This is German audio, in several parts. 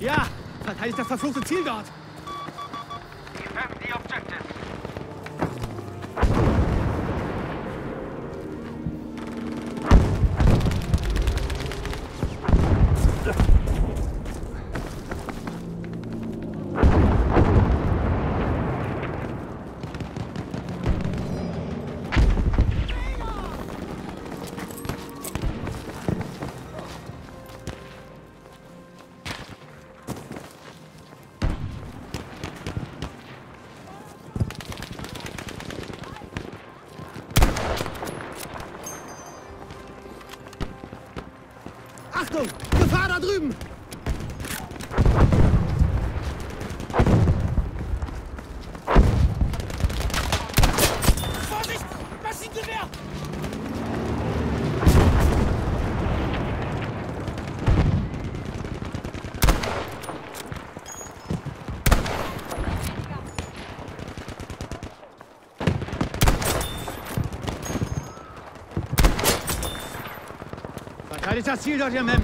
Ja, verteidigt das verfluchte Ziel dort. Verteidigt das Ziel dort, ihr Mem.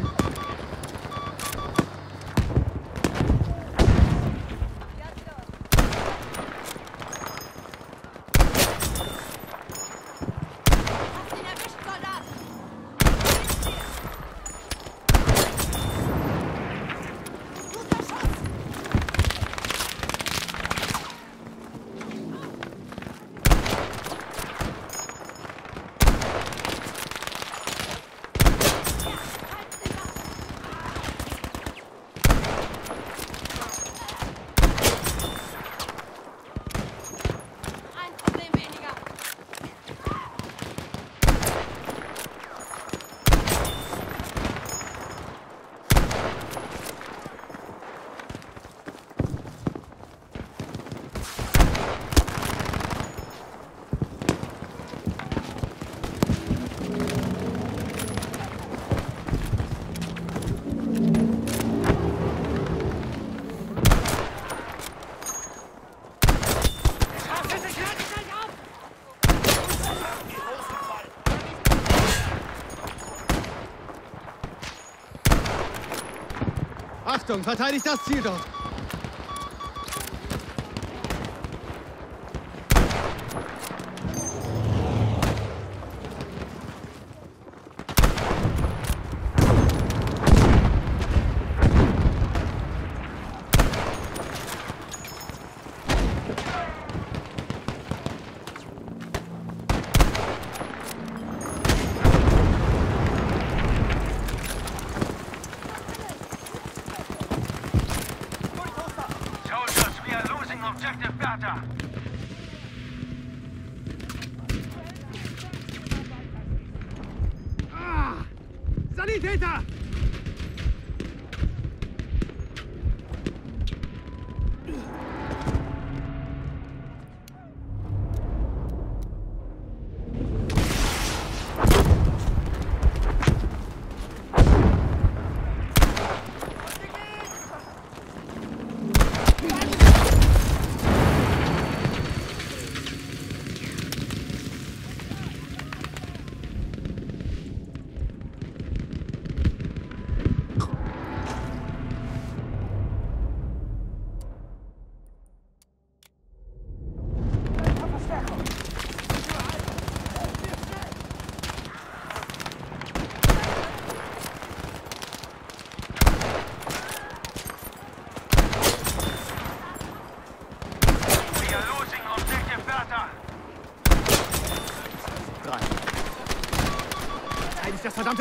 Achtung, verteidigt das Ziel dort.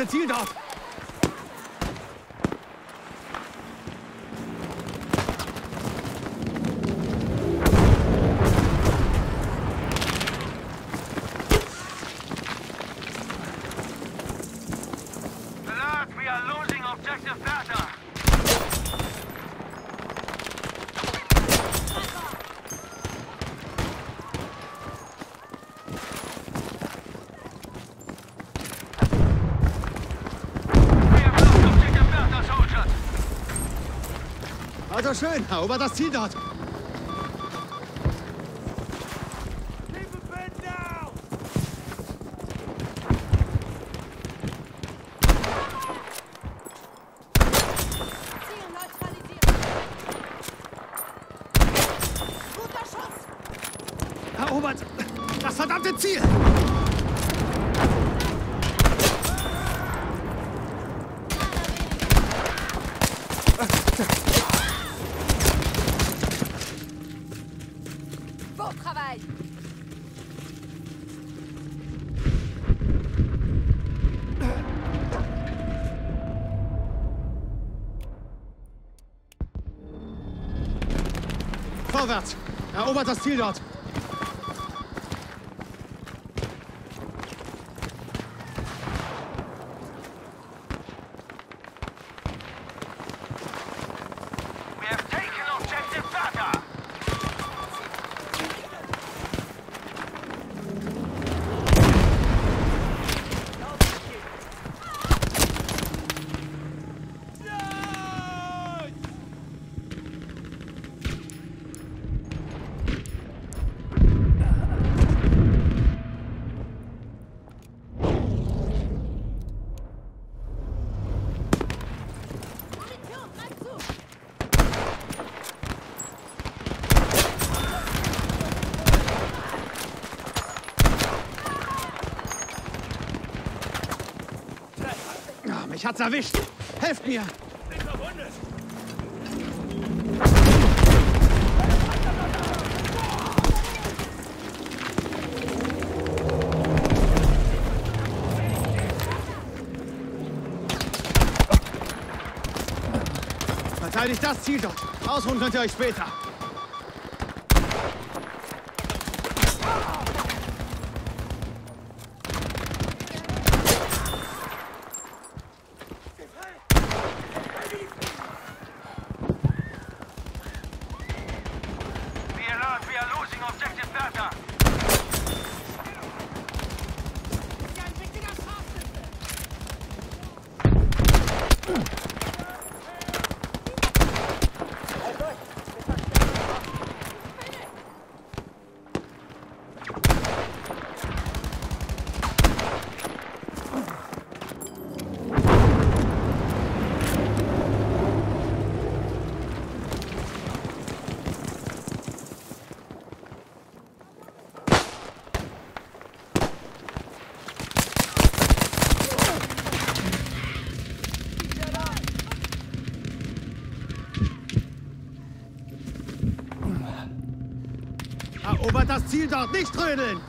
Verteidigt das verdammte Ziel dort! Alert, we are losing objective Bertha. We have lost objective Bertha, soldiers. Also schön, erobert das Ziel dort! Erobert das Ziel dort! Hat's erwischt! Helft mir! Bin verwundet! Verteidigt das Ziel dort! Ausruhen könnt ihr euch später! Be alert, we are losing objective Bertha. Erobert das Ziel dort! Nicht trödeln!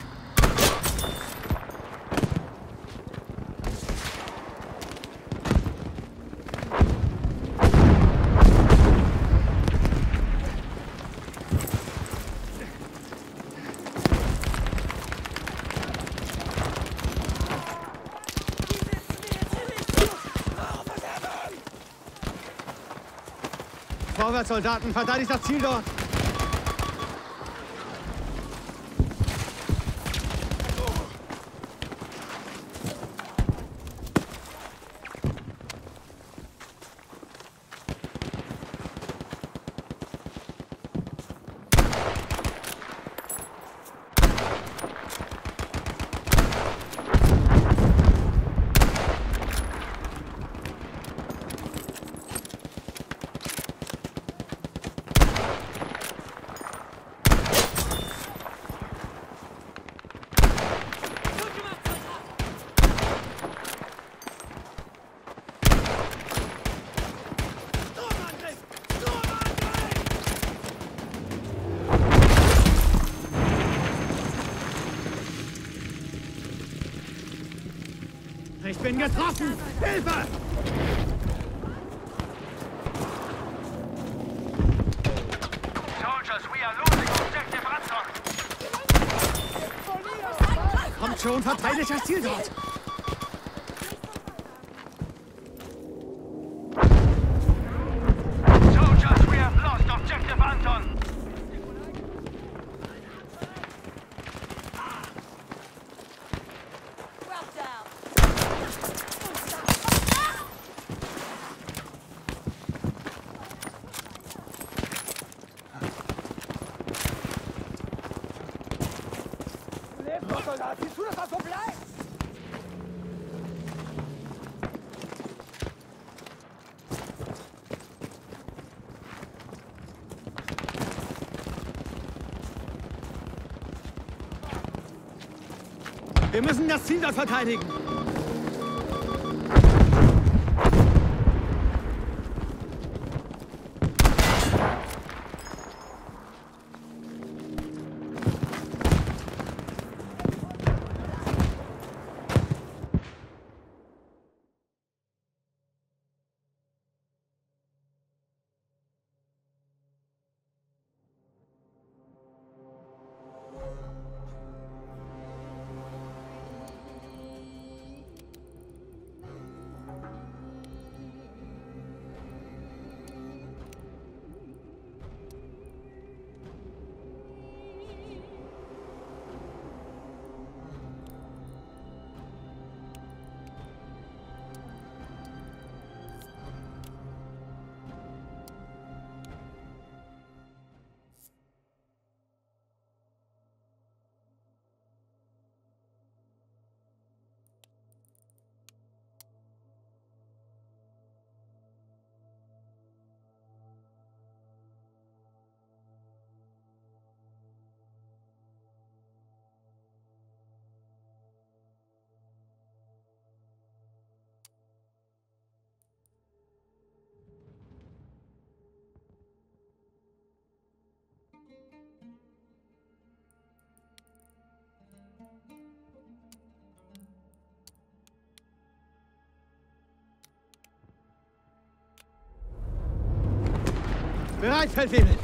Vorwärts, Soldaten! Verteidigt das Ziel dort! Getroffen! Hilfe! Soldiers, we are losing objective Anton. Kommt schon, verteidigt das Ziel dort! Soldiers, we have lost objective Anton. Well down! Lève-toi, soldat! Siehst du, dass das so bleibt? Wir müssen das Ziel dort verteidigen. Bereit, Feldwebel.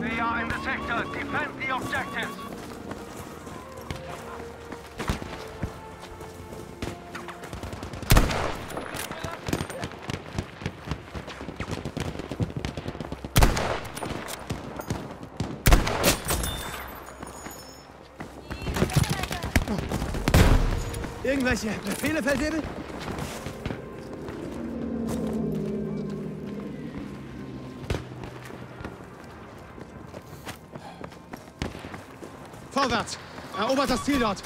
They are in the sector. Defend the objectives. Irgendwelche Befehle, Feldwebel? Vorwärts! Erobert das Ziel dort!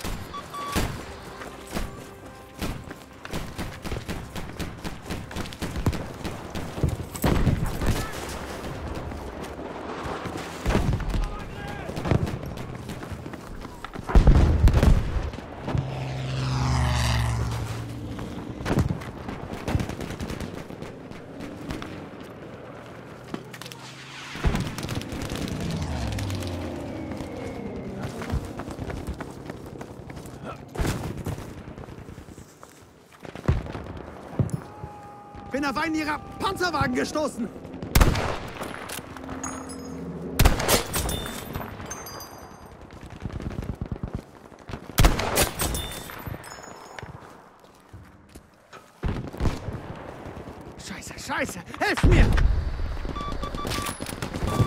Einen ihrer Panzerwagen gestoßen! Scheiße, scheiße! Helft mir!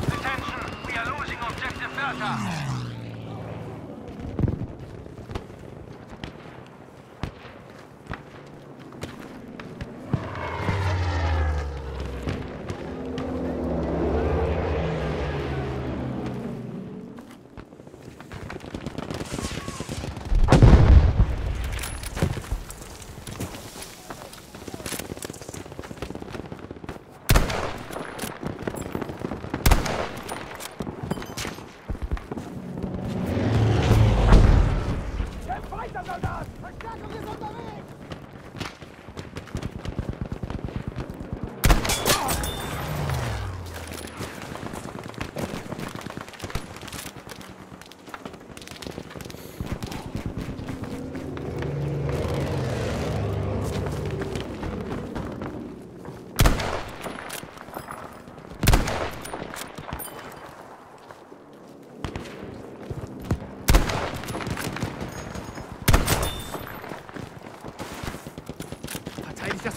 Attention, we are losing objective Bertha.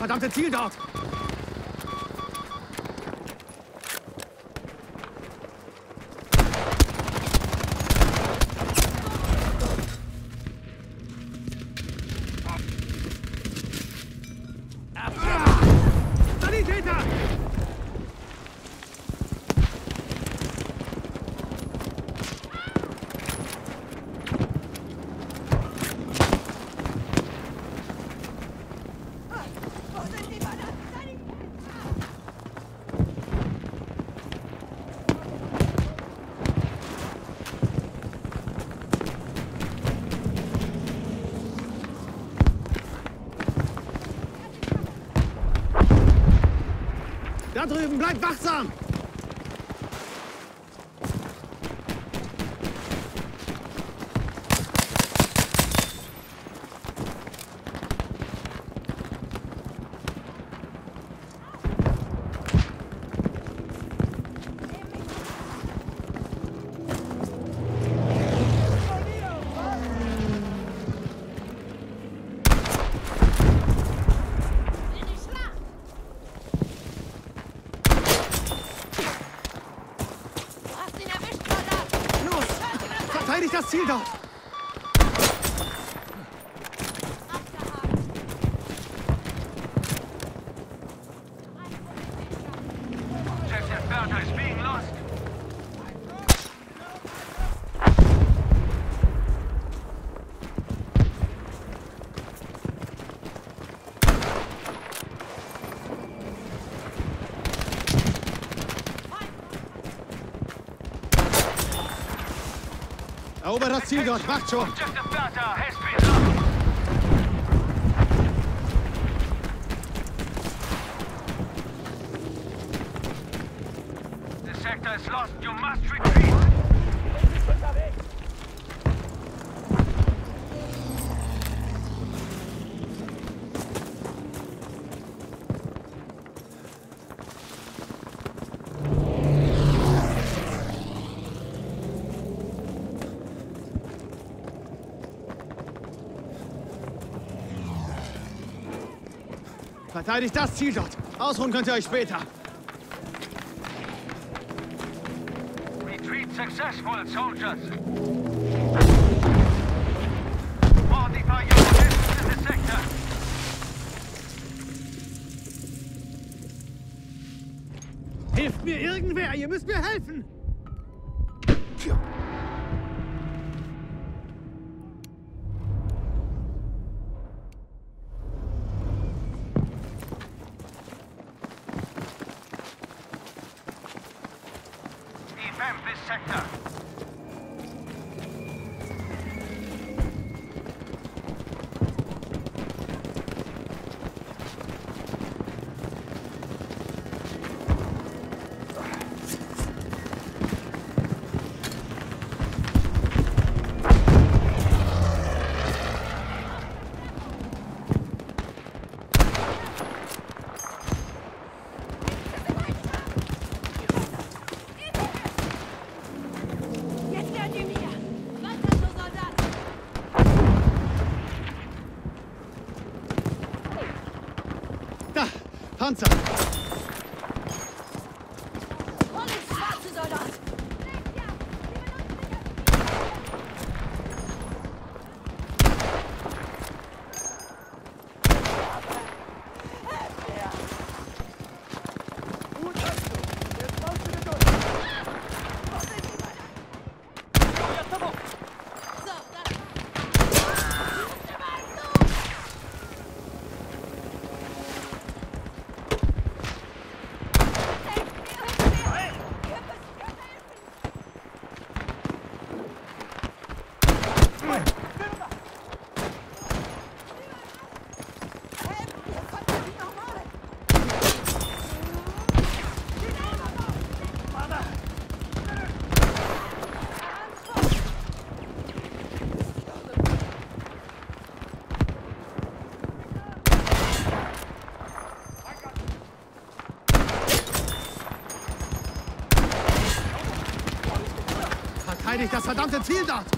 Verdammte Ziel dort! Drüben, bleibt wachsam! Verteidigt das Ziel dort! Abgehakt! Objective Bertha is being lost. Erobert das Ziel dort, macht schon! Objective Bertha has been lost. The sector is lost. You must retreat. Unterwegs! Verteidigt das Ziel dort! Ausruhen könnt ihr euch später! Retreat successful, soldiers. Modify your in the sector. Hilft mir irgendwer! Ihr müsst mir helfen! Panzer! Verteidigt das verdammte Ziel dort!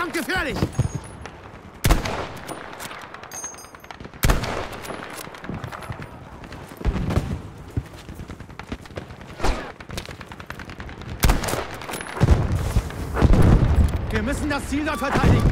verdammt gefährlich! Wir müssen das Ziel dort verteidigen.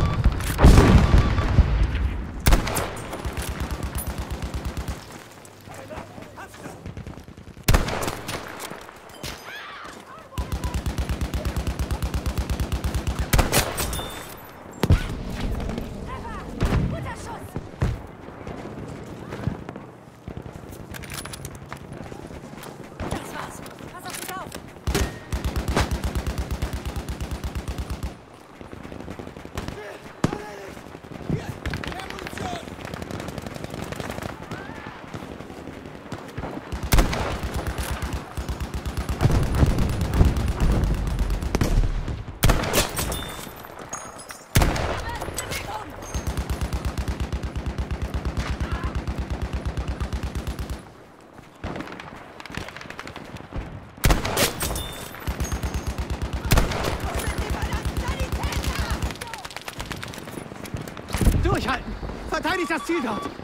verteidigt das Ziel dort!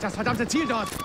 das verdammte Ziel dort!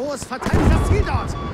hohes Verteidigerziel dort.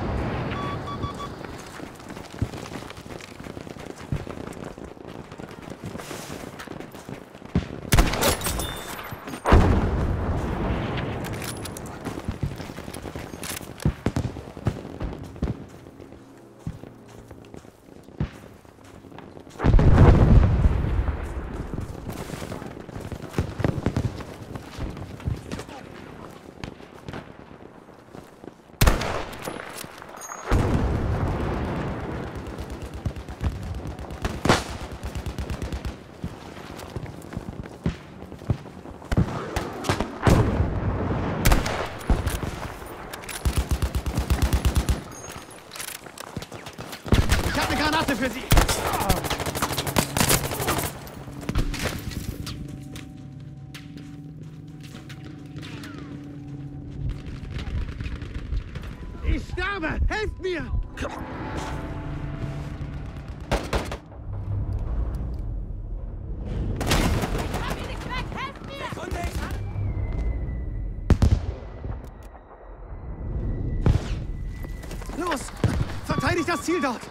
das Ziel dort.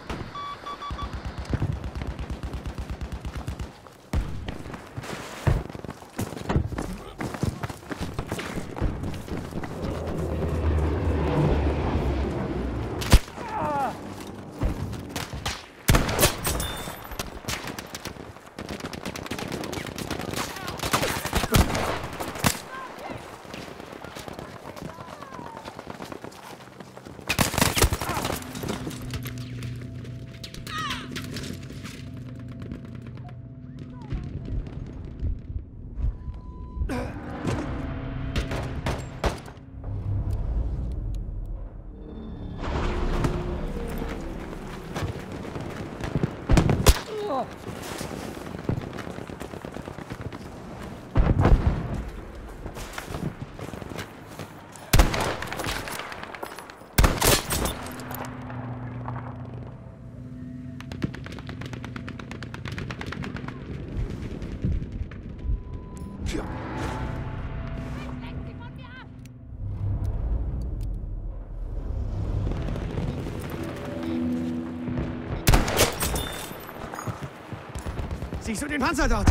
Siehst du den Panzer dort?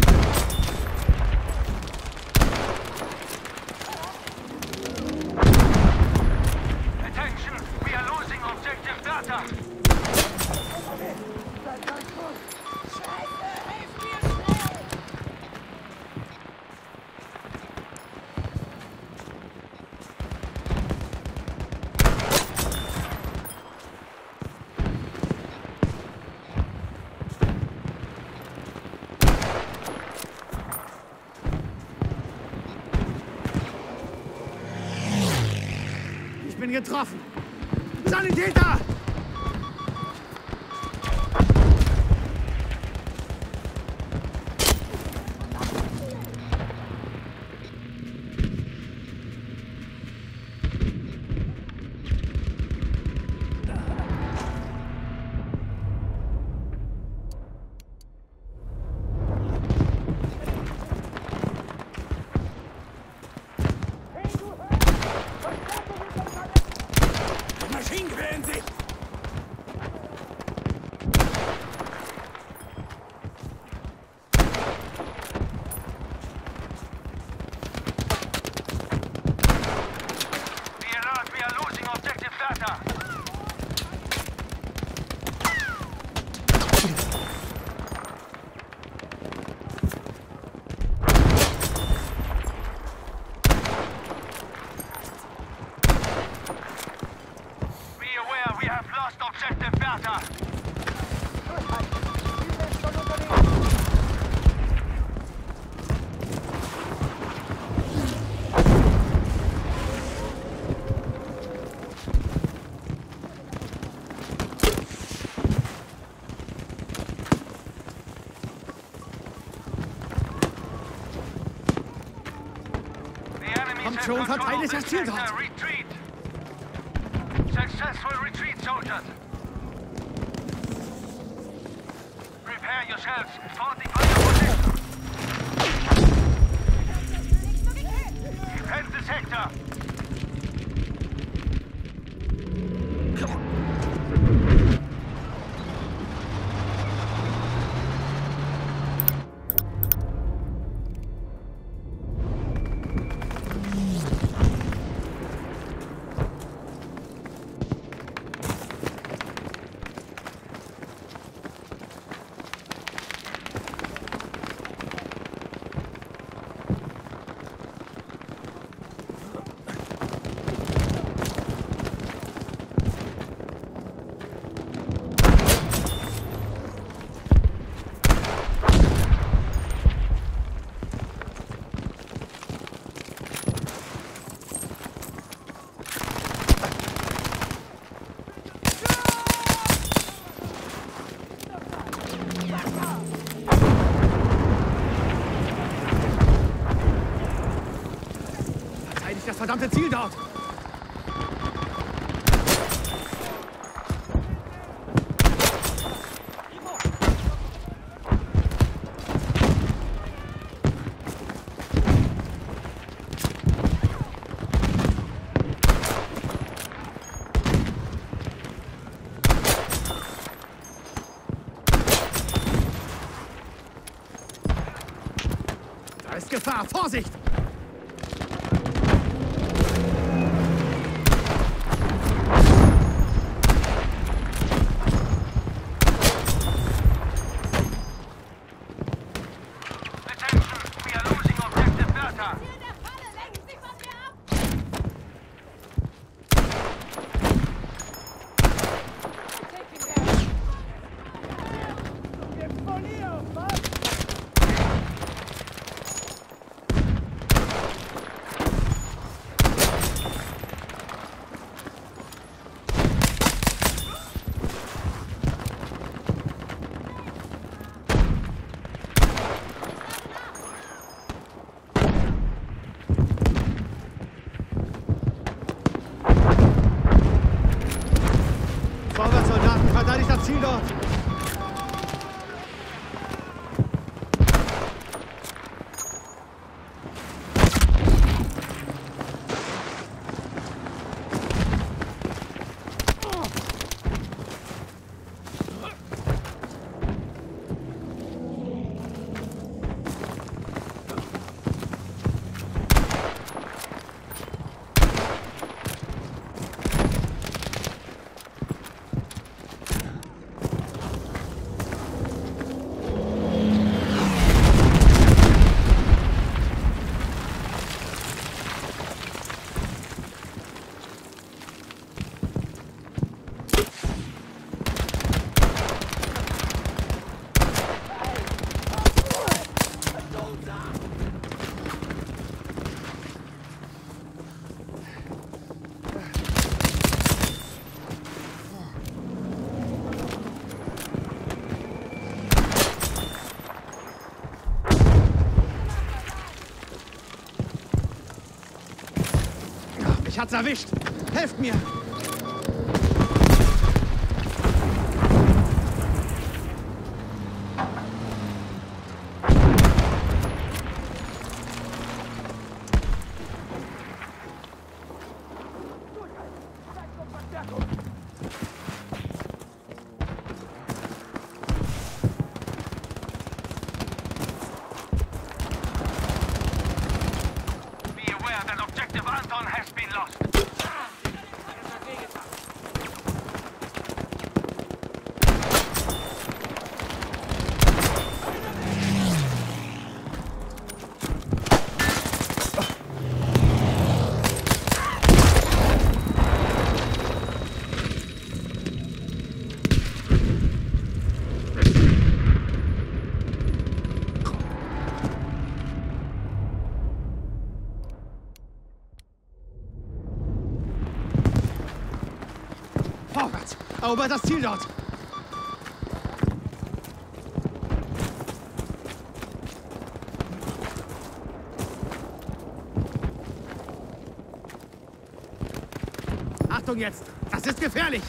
getroffen. Sanitäter! schon verteidigt erzielt hat. Gefahr! Vorsicht! Mich hat's erwischt! Helft mir! Be aware that objective Anton has been lost. Vorwärts! Erobert das Ziel dort! Achtung jetzt! Das ist gefährlich!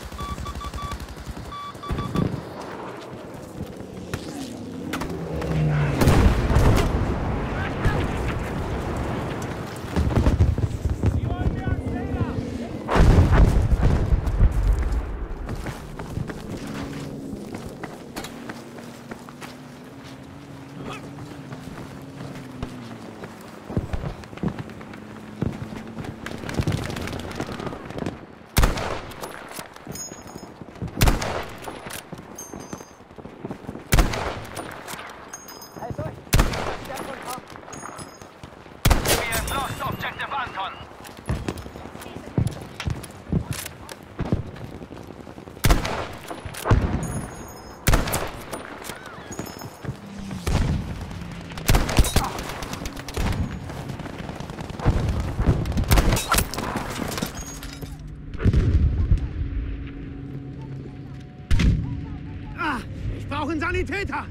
Objective Anton. Ah, ich brauche einen Sanitäter!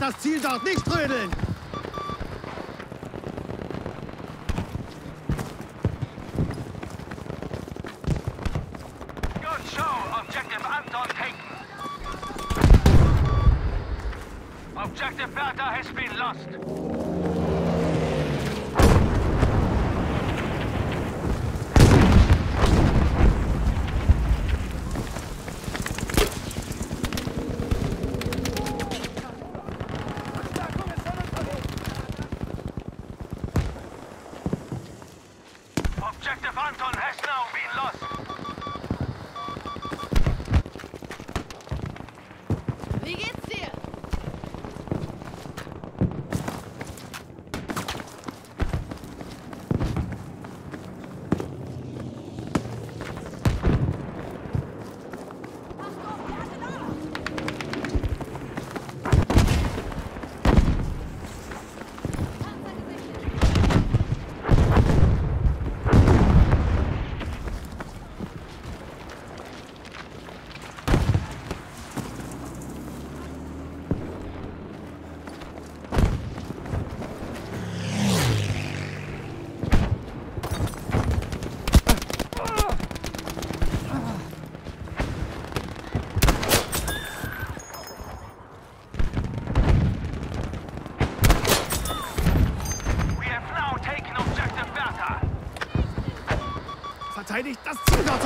Das Ziel dort, nicht trödeln!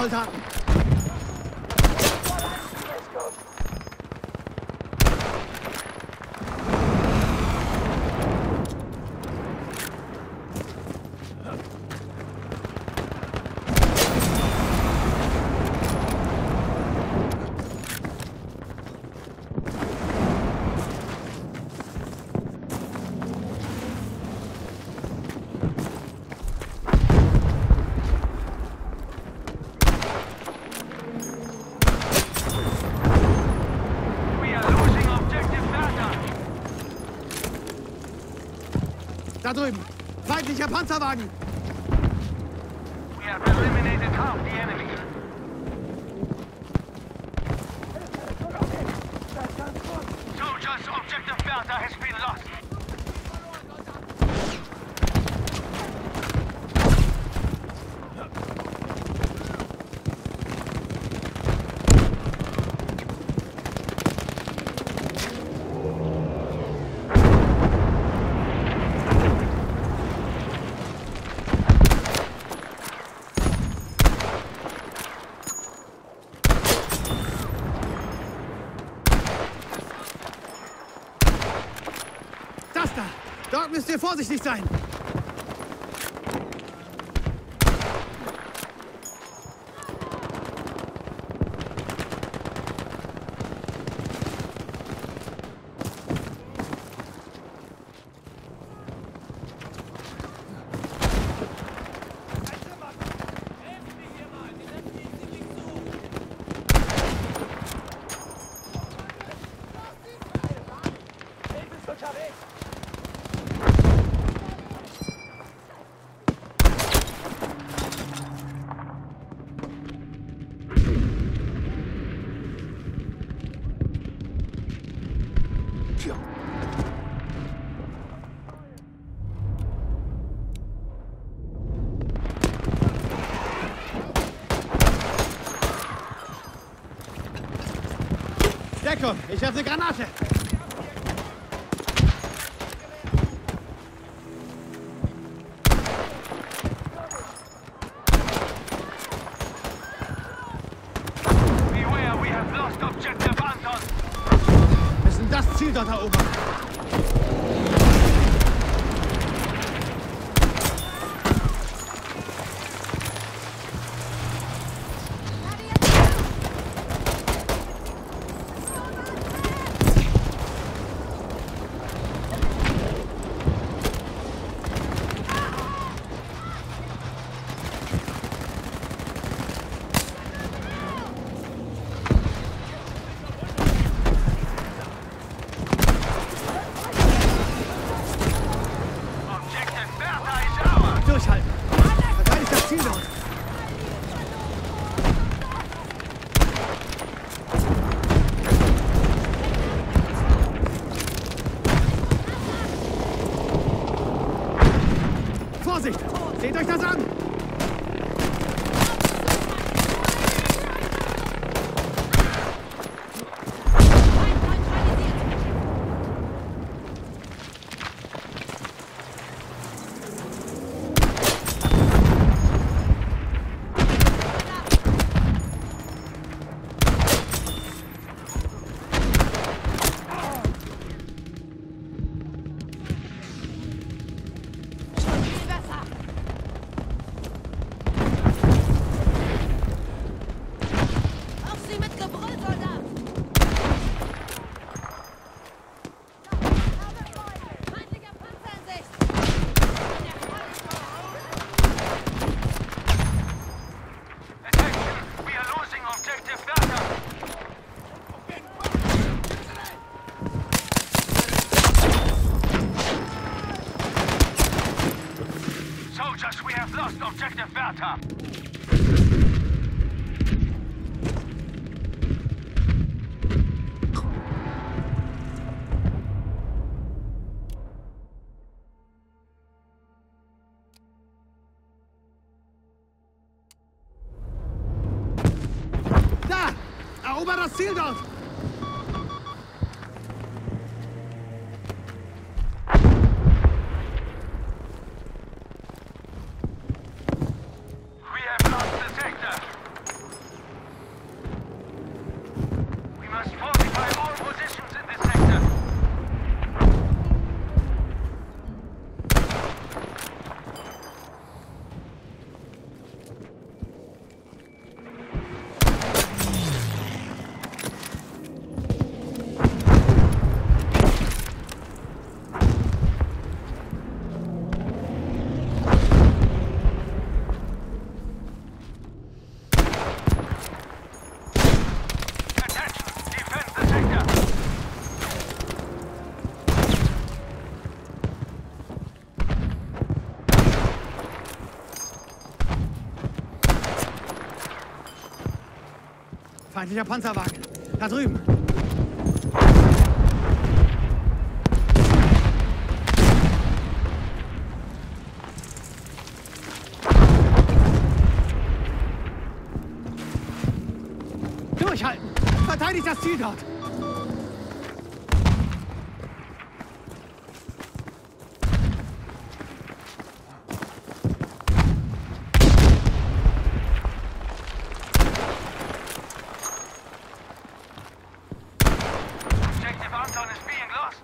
감 사. Da drüben! Feindlicher Panzerwagen! Meister! Dort müsst ihr vorsichtig sein! Ich habe eine Granate. Feindlicher Panzerwagen. Da drüben. Durchhalten! Verteidigt das Ziel dort! Objective Anton is being lost.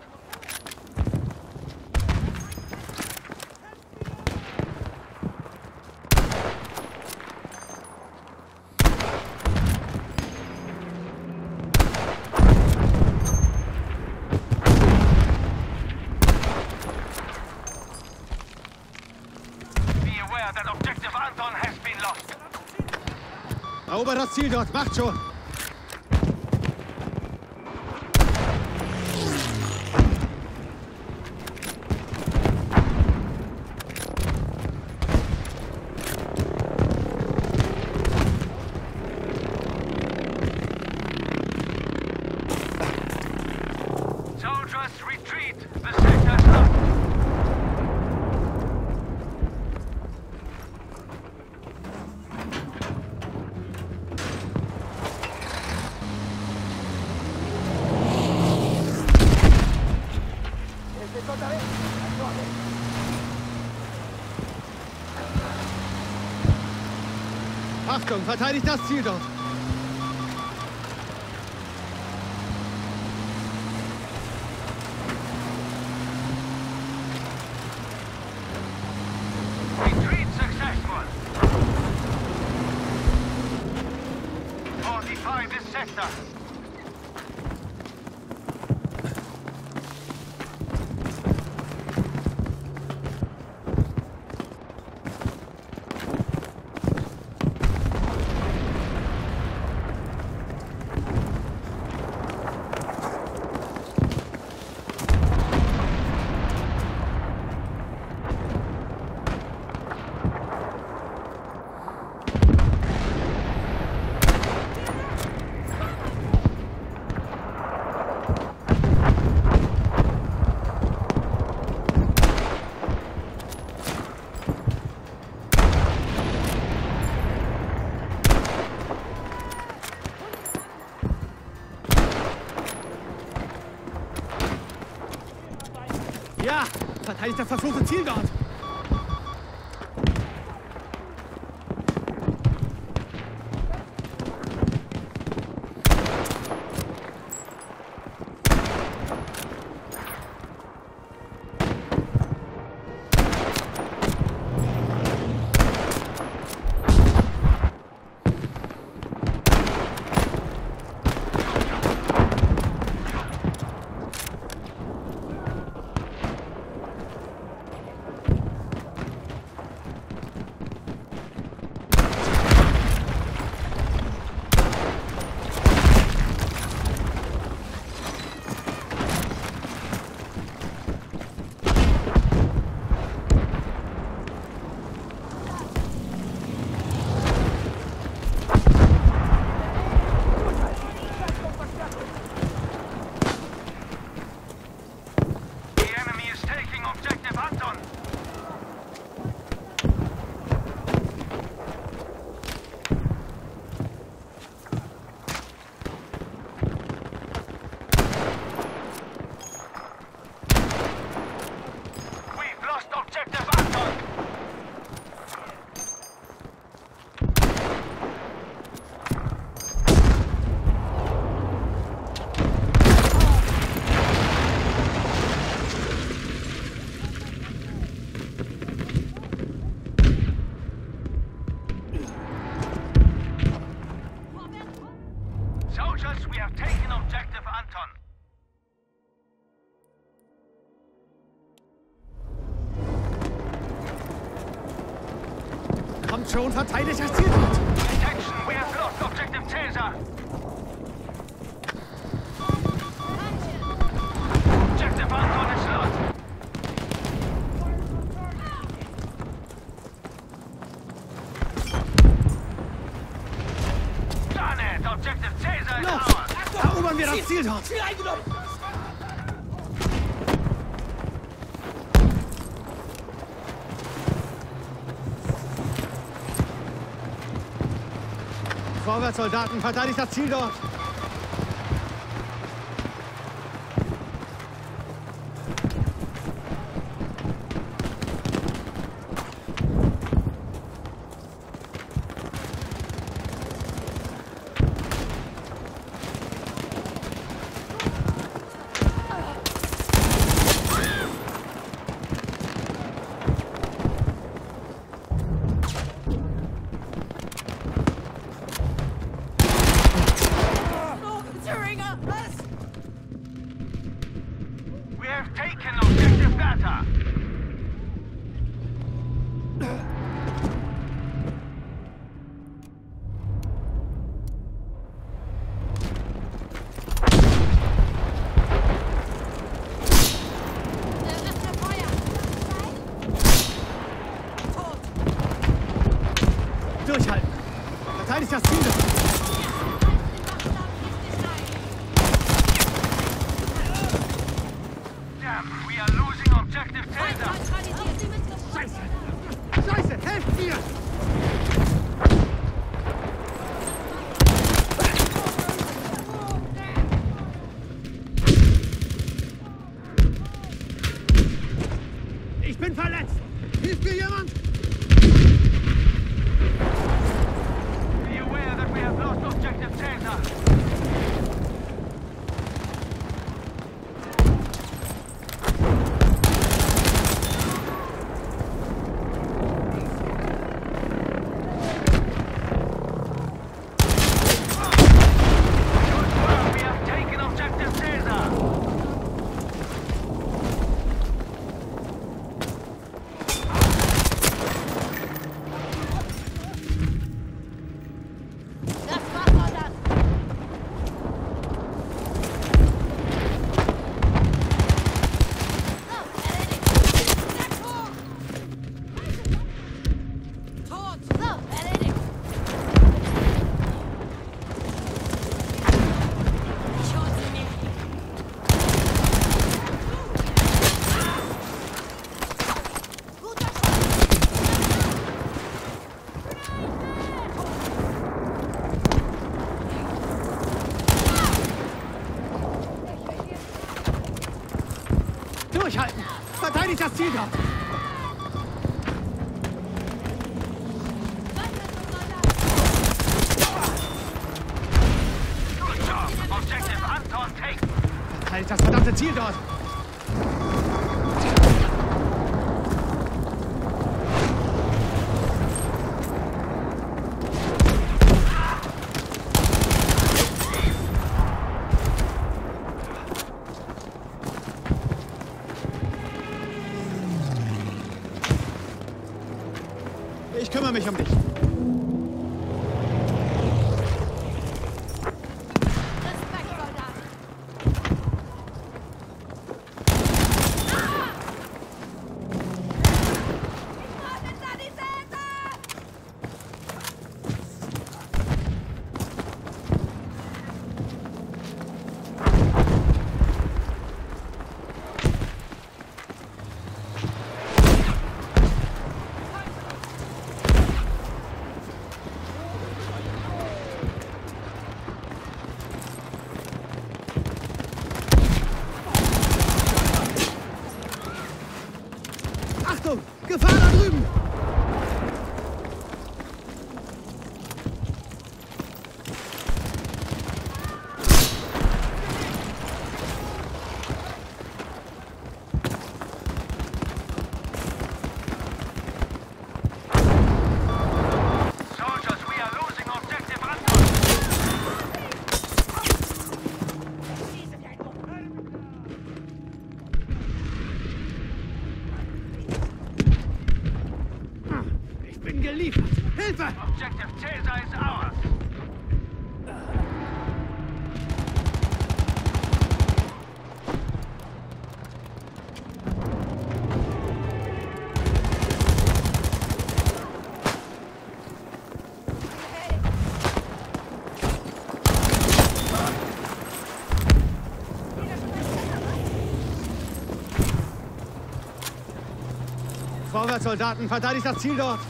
Be aware that Objective Anton has been lost. Erobert das Ziel dort! Macht schon! Verteidigt das Ziel dort! Verteidigt das verfluchte Ziel dort! The enemy is taking Objective Anton. We've lost Objective Anton. Soldiers, we have taken Objective Anton. Kommt schon! Verteidigt das Ziel dort! Attention, we have lost Objective Caesar. Objective Anton is lost. Done it! Objective Caesar Ziel dort. Ziel eingenommen! Vorwärts, Soldaten, verteidigt das Ziel dort. Verteidigt das 100 Soldaten, verteidigt das Ziel dort.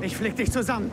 Ich flick dich zusammen.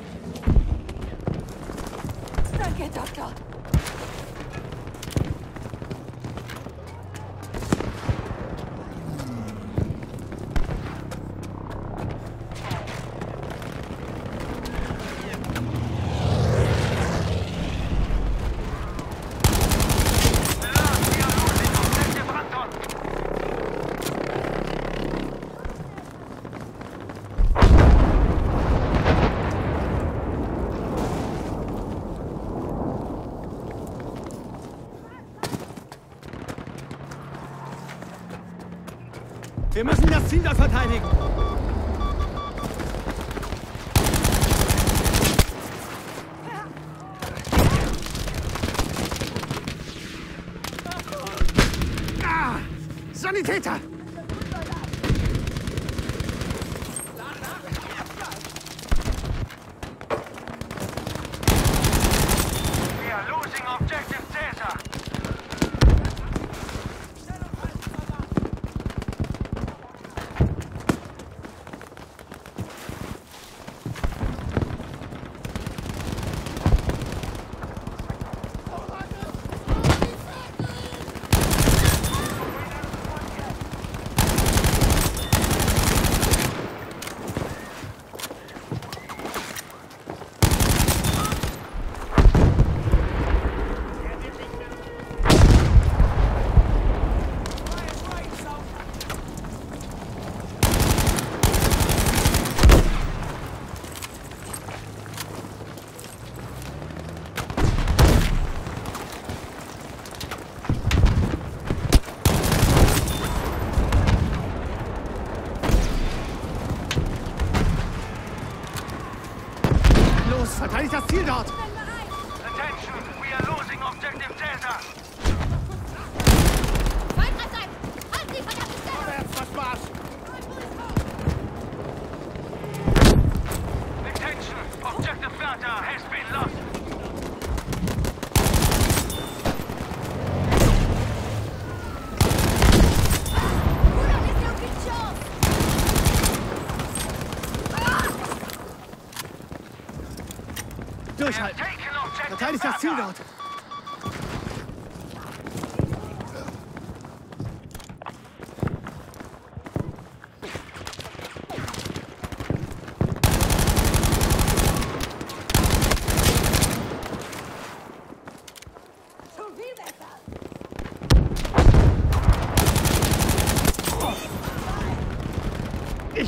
Wir müssen das Ziel da verteidigen. Ah, Sanitäter!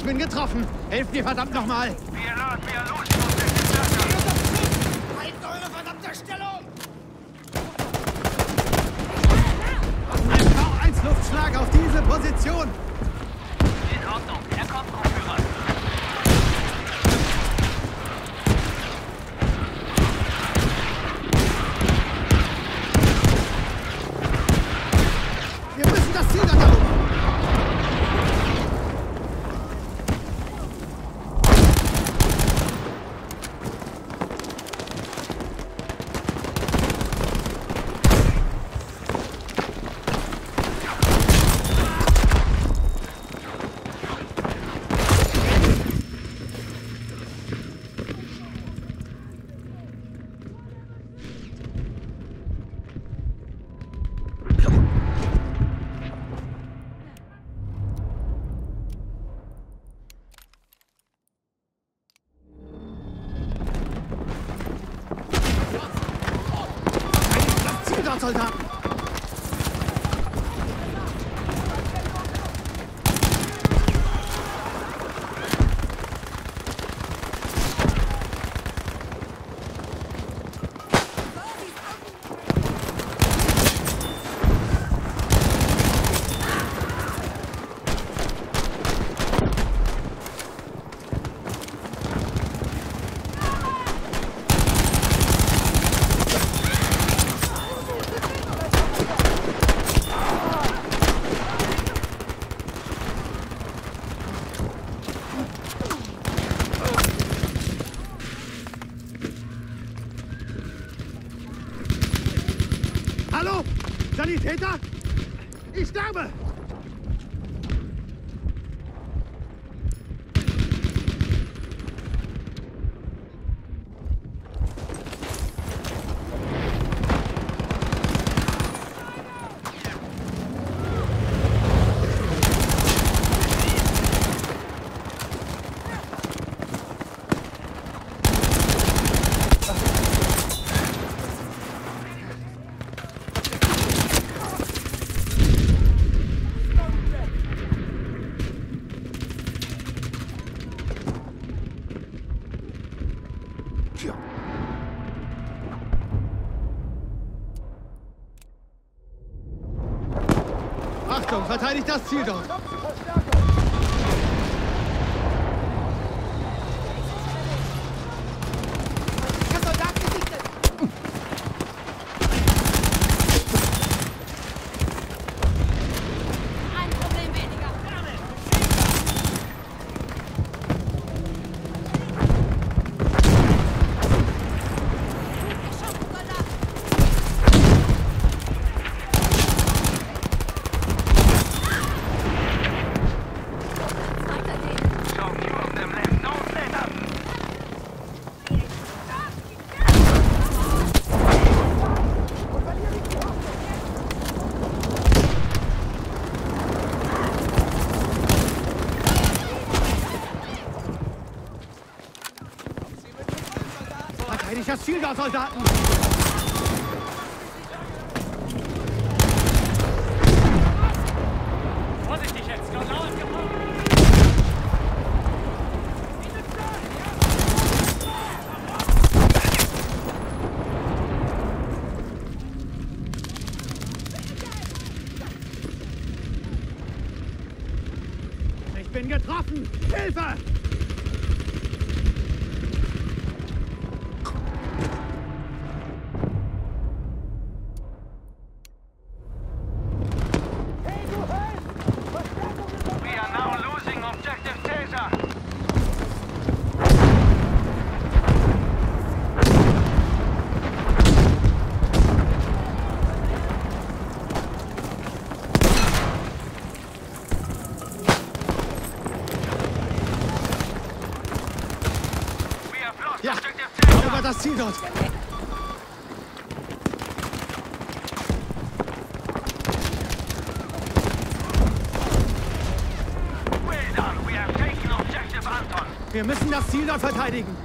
bin getroffen. Helft mir verdammt nochmal. Wir laden, wir los. Verteidigt das Ziel dort! Das Ziel dort, Soldaten! Ich bin getroffen! Hilfe! Anton. Wir müssen das Ziel dort verteidigen!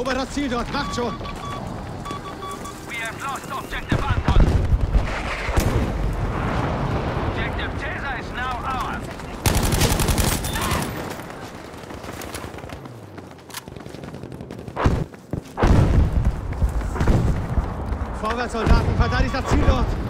Erobert das Ziel dort! Macht schon! We have lost objective Anton. Objective Caesar is now ours. Vorwärts, Soldaten! Verteidigt das Ziel dort!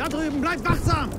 Da drüben, bleibt wachsam.